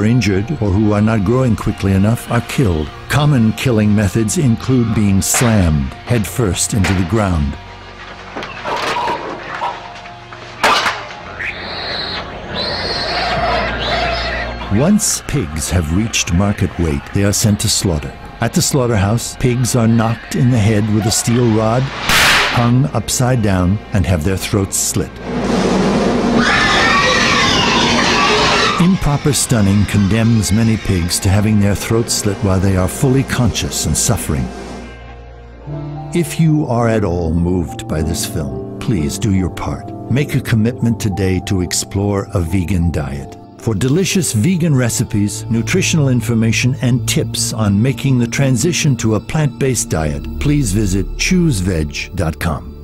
are injured or who are not growing quickly enough are killed. Common killing methods include being slammed headfirst into the ground. Once pigs have reached market weight, they are sent to slaughter. At the slaughterhouse, pigs are knocked in the head with a steel rod, hung upside down, and have their throats slit. Improper stunning condemns many pigs to having their throats slit while they are fully conscious and suffering. If you are at all moved by this film, please do your part. Make a commitment today to explore a vegan diet. For delicious vegan recipes, nutritional information, and tips on making the transition to a plant based diet, please visit chooseveg.com.